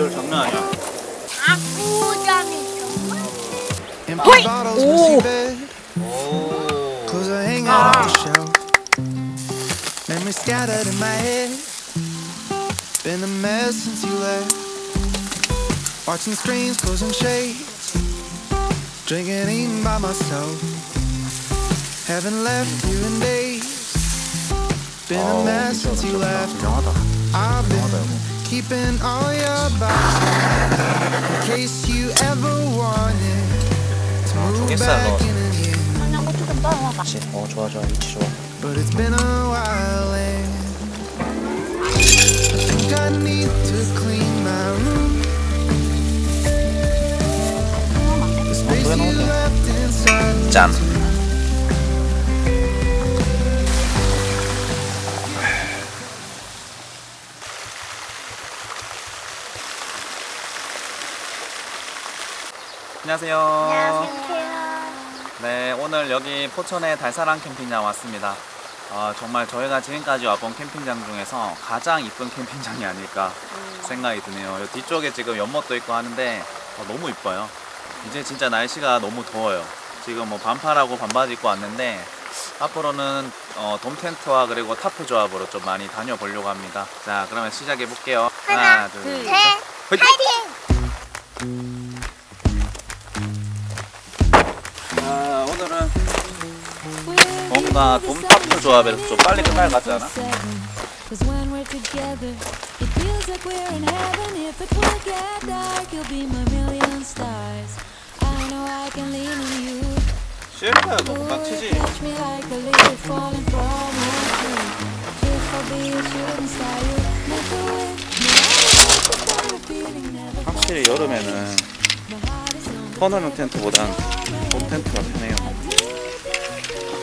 비주얼 장난 아니야. 아구장이 Empty bottles, messy bed. 오. Clothes are hanging on the shelf. Memories scattered in my head. Been a mess since you left. Watching screens, closing shades. Drinking, eating by myself. Haven't left you in days. Been a mess since you left. 유명하다. I've been keeping all your boxes in case you ever wanted to move 좋겠어요, back 너. in again. 그냥 고추 좀 떨어봐 그렇지. 어 좋아 좋아 위치 좋아. But it's been a while and I think I need to clean my room. The space 그래, you 넣을게. left inside. 짠. 안녕하세요. 안녕하세요 네, 오늘 여기 포천의 달사랑 캠핑장 왔습니다. 어, 정말 저희가 지금까지 와본 캠핑장 중에서 가장 이쁜 캠핑장이 아닐까 생각이 드네요. 여 뒤쪽에 지금 연못도 있고 하는데 어, 너무 이뻐요. 이제 진짜 날씨가 너무 더워요. 지금 뭐 반팔하고 반바지 입고 왔는데 앞으로는 어, 돔 텐트와 그리고 타프 조합으로 좀 많이 다녀보려고 합니다. 자, 그러면 시작해 볼게요. 하나, 둘, 둘, 셋. 셋. 파이팅! 오늘은 뭔가 돔 타프 조합에서 좀 빨리 끝날 것 같지 않아? 실패야, 너 금방 치지. 확실히 여름에는 터널형 텐트보단 돔 텐트가 편해요.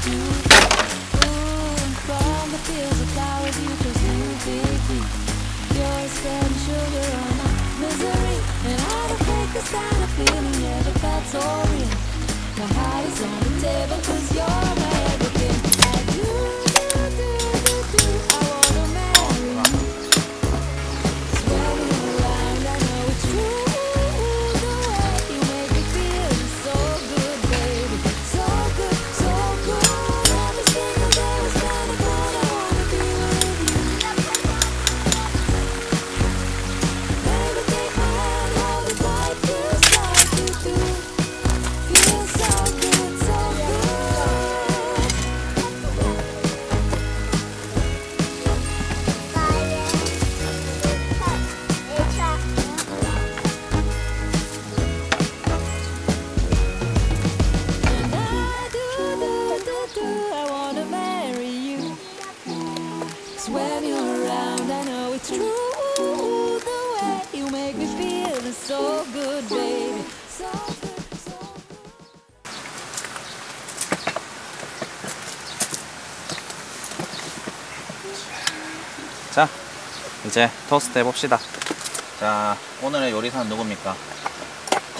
Ooh, from the fields of flowers you. You're steady sugar on my misery, and I don't think this kind of feeling ever felt so real. My heart is on the table 'cause you're 이제 토스트 해봅시다. 자, 오늘의 요리사는 누굽니까?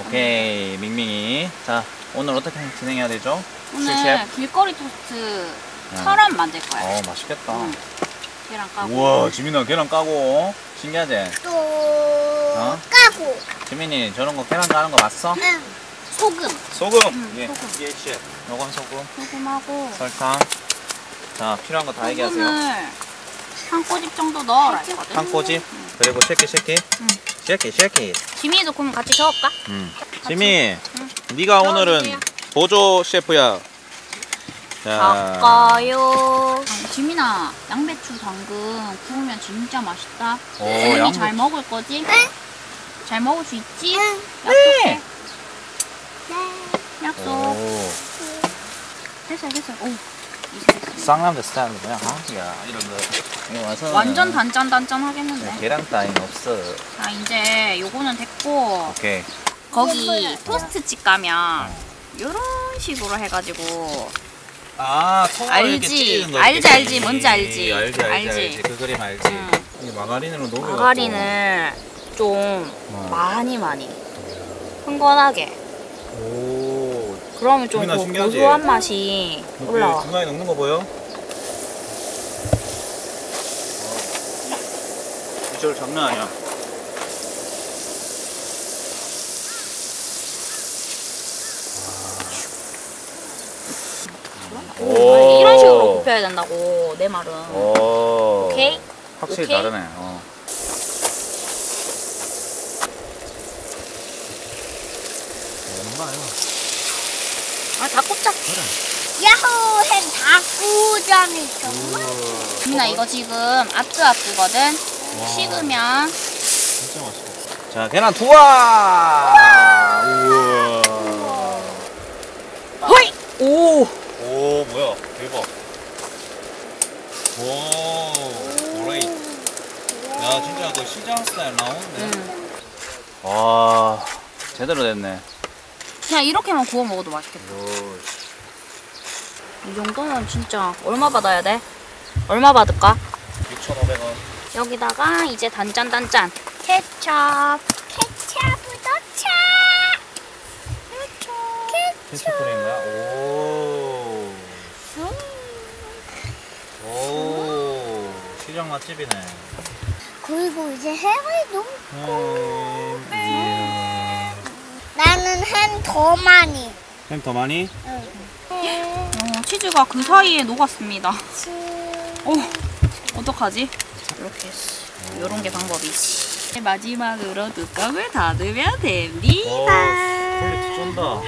오케이, 밍밍이. 자, 오늘 어떻게 진행해야 되죠? 오늘 sous chef? 길거리 토스트 처럼 만들 거야. 어, 맛있겠다. 응. 계란 까고. 우와, 지민아 계란 까고. 신기하지? 또 어? 까고 지민이 저런 거 계란 까는 거 봤어? 응. 소금 소금! 응, 예, 소금. PH. 요건 소금, 소금하고 설탕. 자, 필요한 거 다 얘기하세요. 한 꼬집 정도 넣어라 했거든. 한 꼬집, 그리고 shake it shake it. 응. shake it shake it. 지민이도 그럼 같이 저을까? 음. 지미, 네가 오늘은 넣어주세요. 보조 셰프야. 자, 바꿔요. 지민아, 양배추 당근 구우면 진짜 맛있다. 오, 지민이 양배추. 잘 먹을 거지? 잘 먹을 수 있지? 응. 약속해. 네 됐어 됐어. 오 쌍남자 스타일로 그냥 야 이런 거 와서 완전 단짠 단짠 하겠는데. 계란 따윈 없어 자 이제 요거는 됐고 오케이 거기 토스트집 가면 요런 식으로 해가지고 아 알지. 알지. 알지. 뭔지 알지. 알지 알지 알지. 알지 그 그림 알지 응. 이 마가린으로 녹여 마가린을 좀 어. 많이 많이 흥건하게 오 그러면 좀 고, 신기하지? 고소한 맛이 올라와 중간에 녹는 거 보여? 비주얼 장난 아니야 오, 이런 식으로 굽혀야 된다고 내 말은 오. 오케이? 확실히 오케이? 다르네. 어. 얼마요? 아다 굽자 야호 햄 닭구점이 정말 민아 이거 지금 아뜨아뜨거든 식으면 진짜 맛있겠다. 자, 계란 투하! 우와. 호이! 오! 오, 뭐야? 대박. 오, 오레이. 야, 진짜 그 시장 스타일 나오는데. 음. 와, 제대로 됐네. 그냥 이렇게만 구워 먹어도 맛있겠다 이 정도면 진짜 얼마 받아야 돼? 얼마 받을까? 6,500원. 여기다가 이제 단짠 단짠 케첩 케찹 넣자 케첩 뿌린 거야? 오. 오. 시장 맛집이네. 그리고 이제 햄을 너무 햄. 나는 햄 더 많이 햄 더 많이? 어, 치즈가 그 사이에 녹았습니다 치- 오 어떡하지? 이렇게 요런 게 방법이지 마지막으로 뚜껑을 닫으면 됩니다 오, quality 쩐다.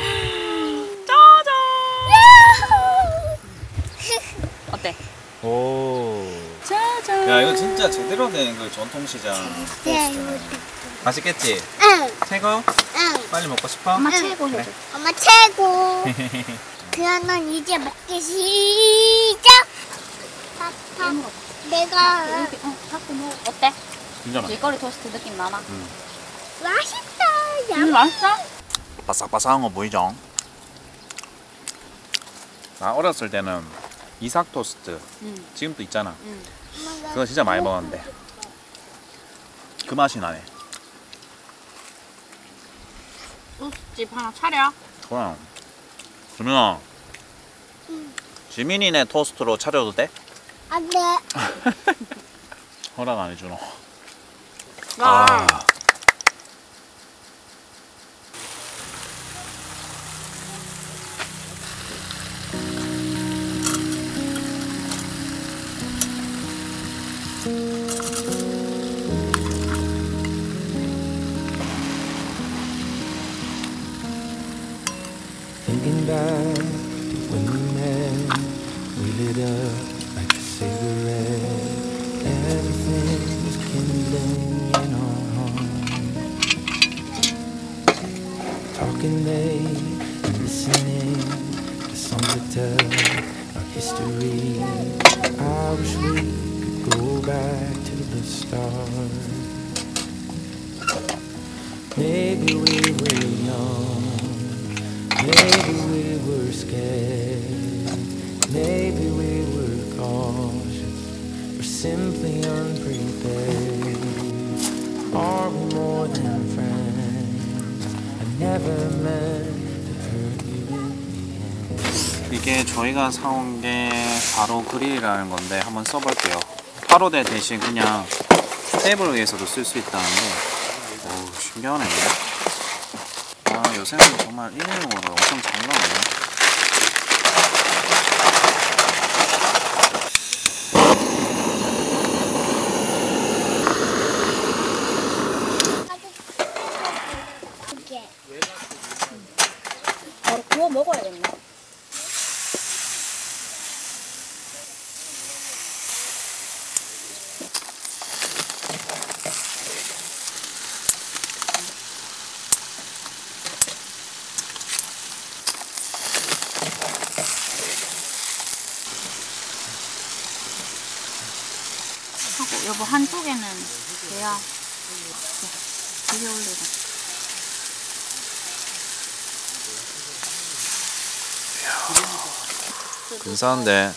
짜잔 어때? 오. 짜잔 야, 이거 진짜 제대로 된 그 전통시장. 네, 맛있겠지? 응, 새거? 응. 빨리 먹고 싶어? 엄마 최고 그래. 해줘 엄마 최고. 그러면 이제 먹기 시작. 밥, 내가 이렇게 어, 먹어 어때? 진짜 맛있어. 밀가루 토스트 느낌 나나? 맛있다. 음, 양. 맛있어? 바삭바삭한 거 보이죠? 나 어렸을 때는 이삭 토스트 응, 지금도 있잖아. 응. 그거 진짜 많이 먹었는데 그 맛이 나네. 토스트집 하나 차려 그럼 주민아 지민이네 토스트로 차려도 돼? 안 돼. 허락 안 해주노. 아. Thinking Late and listening to songs that tell our history. I wish we could go back to the start. Maybe we were young. Maybe we were scared. Maybe we were cautious. Or simply unprepared. 이게 저희가 사온 게 바로 그릴이라는 건데 한번 써볼게요. 화로대 대신 그냥 테이블 위에서도 쓸 수 있다는데 오 신기하네. 아 요새는 정말 일회용으로 엄청 잘 나오네. 이게. 바로 구워 먹어야겠네 여보 한쪽에는 돼야 이게 올리고. 근사한데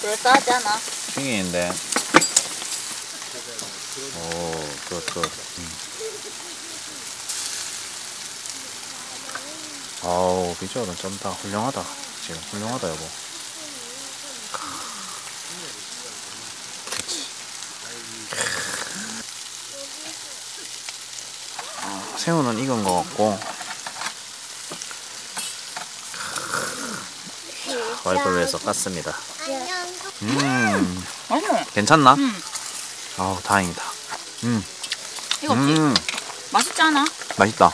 그럴싸하잖아. 핑이인데. 오, good, good. 음. 아우, 비주얼은 쩐다. 훌륭하다. 지금 훌륭하다, 여보. 그치. 아, 새우는 익은 것 같고. 와이프를 해서 깠습니다. 음, 괜찮나? 음, 아우, 다행이다. 음, 이거 없지? 음, 맛있지 않아? 맛있다.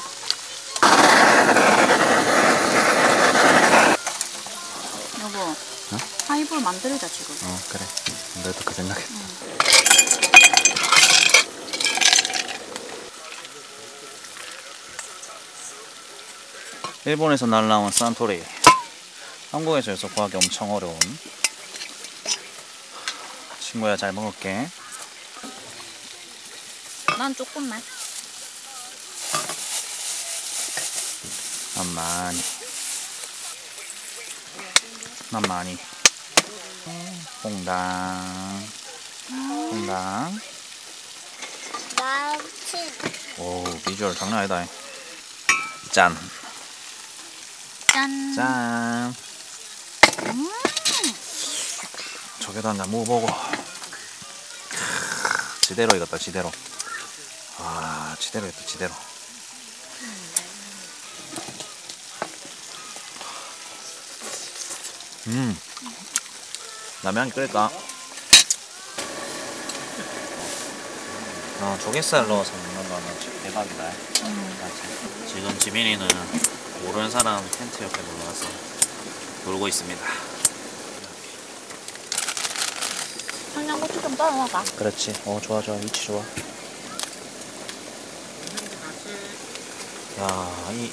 여보, 하이볼 만들자 지금. 어, 그래. 나도 그 생각했다. 일본에서 날라온 산토리. 한국에서 여기서 구하기 엄청 어려운. 친구야, 잘 먹을게. 난 조금만. 난 많이. 난 많이. 홍당. 홍당. 오, 비주얼 장난 아니다. 짠. 짠. 짠. 음, 저게도 한잔 먹어보고. 지대로 익었다, 지대로. 와, 지대로 익었다, 지대로. 음. 라면 끓일까? 어, 조갯살 넣어서 먹는 거는 대박이다. 맞지? 지금 지민이는 모르는 사람 텐트 옆에 놀러 와서 놀고 있습니다. 청양고추 좀 떨어놔봐. 그렇지. 어 좋아 좋아 위치 좋아. 야, 이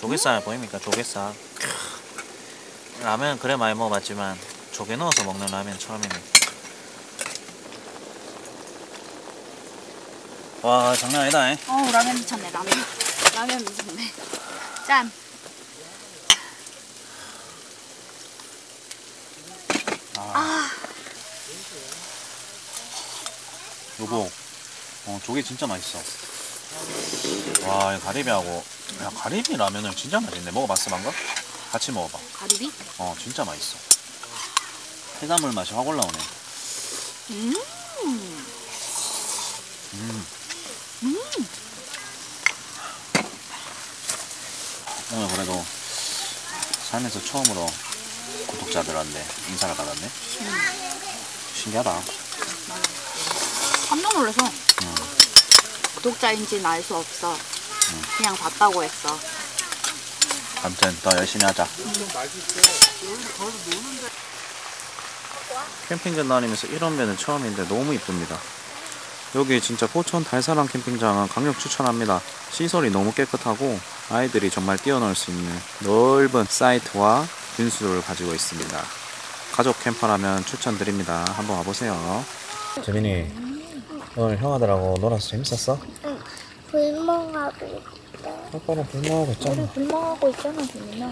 조갯살 보입니까? 조갯살. 크. 라면 그래 많이 먹어봤지만 조개 넣어서 먹는 라면 처음이네. 와 장난 아니다. 잉? 어우 라면 미쳤네 라면. 라면 미쳤네. 짠. 아, 여보, 어 조개 진짜 맛있어. 와, 이 가리비하고 야 가리비 라면은 진짜 맛있네. 먹어봤어 방금? 같이 먹어봐. 가리비? 어 진짜 맛있어. 해산물 맛이 확 올라오네. 음. 음. 오늘 그래도 살면서 처음으로 구독자들한테 인사를 받았네. 신기하다. 깜짝 놀라서 구독자인지는 알 수 없어. 그냥 봤다고 했어. 아무튼 더 열심히 하자. 캠핑장 다니면서 이런 배는 처음인데 너무 이쁩니다. 여기 진짜 포천 달사랑 캠핑장은 강력 추천합니다. 시설이 너무 깨끗하고 아이들이 정말 뛰어놀 수 있는 넓은 사이트와 빈수를 가지고 있습니다. 가족 캠퍼라면 추천드립니다. 한번 와보세요. 재민이 오늘 형아들하고 놀아서 재밌었어? 불멍하고 있다. 아빠랑 불멍하고 있잖아. 불멍하고 있잖아, 지민아.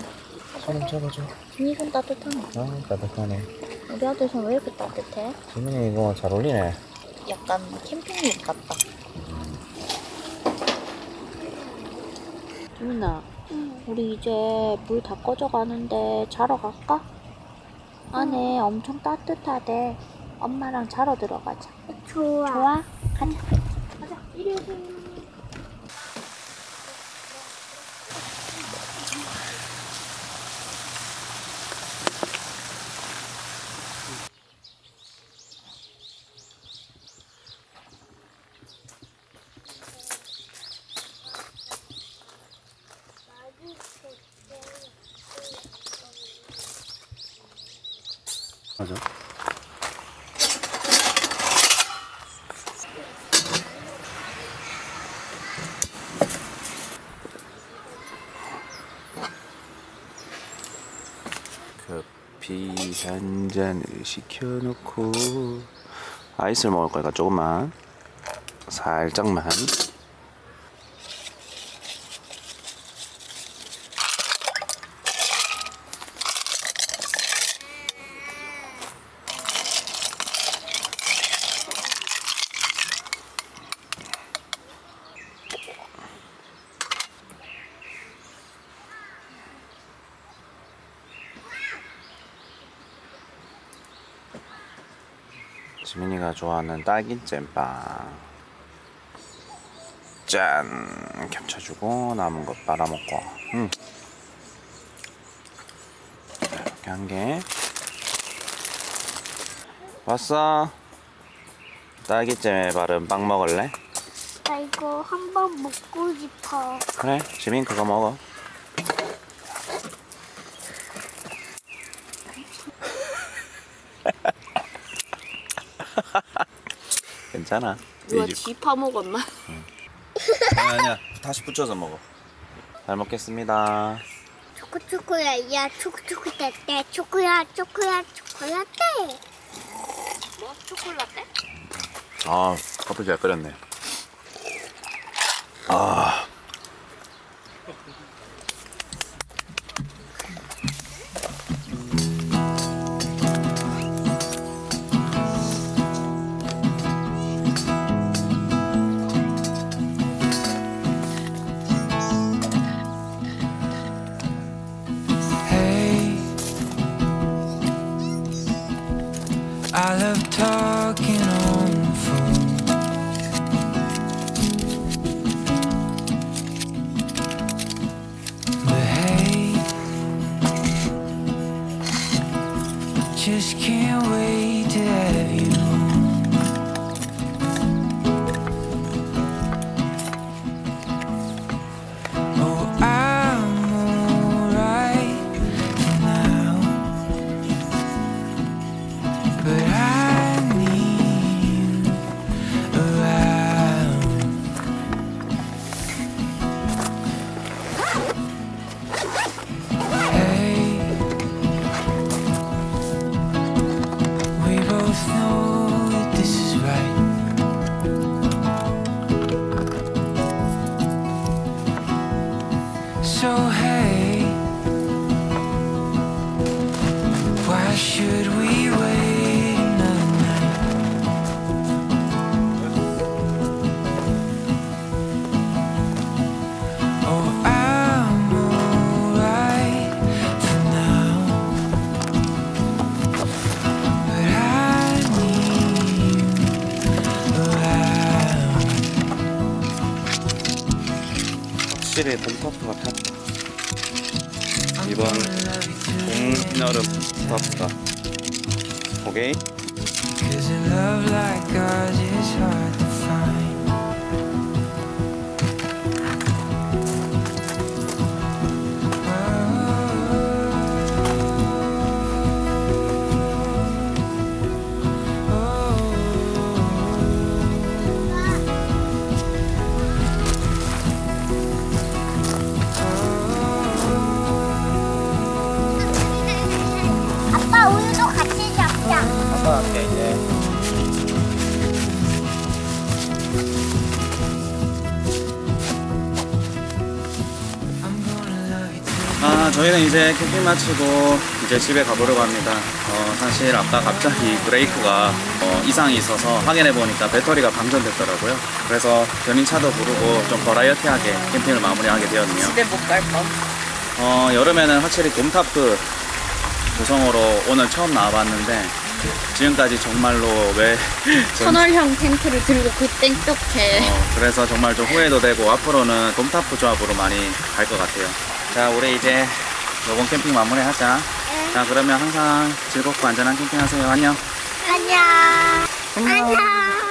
손좀 잡아줘. 지민 손 따뜻하네. 아 따뜻하네. 우리 아들 손 왜 이렇게 따뜻해? 재민이 이거 잘 어울리네. 약간 캠핑룩 같다. 지민아, 우리 이제 불 다 꺼져 가는데 자러 갈까? 안에 엄청 따뜻하대. 엄마랑 자러 들어가자. 좋아. 좋아? 가자. 가자. 이리 오세요. 맞아. 커피 한 잔을 시켜놓고 아이스를 먹을 거니까 조금만 살짝만 지민이가 좋아하는 딸기잼빵 짠 겹쳐주고 남은 것 빨아먹고 음. 이렇게 한개 왔어 딸기잼에 바른 빵 먹을래? 나 이거 한 번 먹고 싶어. 그래 지민 그거 먹어 괜찮아 누가 이제- 쥐 파먹었나? 아니 아니야 다시 붙여서 먹어 잘 먹겠습니다 초코 초코야, 초코 초코 때때 초코야, 초코야, 초콜라떼. 뭐? 초콜라떼? 아 커피 잘 끓였네 아 I love talking 확실히 봄타프가 탔다 I'm 이번 the 봄여름 봄타프가 오케이 저희는 이제 캠핑 마치고 이제 집에 가보려고 합니다 어, 사실 아까 갑자기 브레이크가 어, 이상이 있어서 확인해 보니까 배터리가 방전됐더라고요 그래서 견인차도 부르고 좀 버라이어티하게 캠핑을 마무리하게 되었네요 집에 못 갈 뻔. 어, 여름에는 확실히 곰타프 구성으로 오늘 처음 나와봤는데 지금까지 정말로 왜 전- 터널형 텐트를 들고 그 땡볕에 어, 그래서 정말 좀 후회도 되고 앞으로는 곰타프 조합으로 많이 갈 것 같아요. 자, 우리 이제 요번 캠핑 마무리하자. 자, 그러면 항상 즐겁고 안전한 캠핑 하세요. 안녕. 안녕. 안녕.